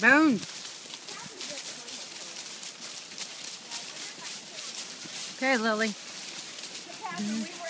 Boom. Okay, Lily. Mm -hmm.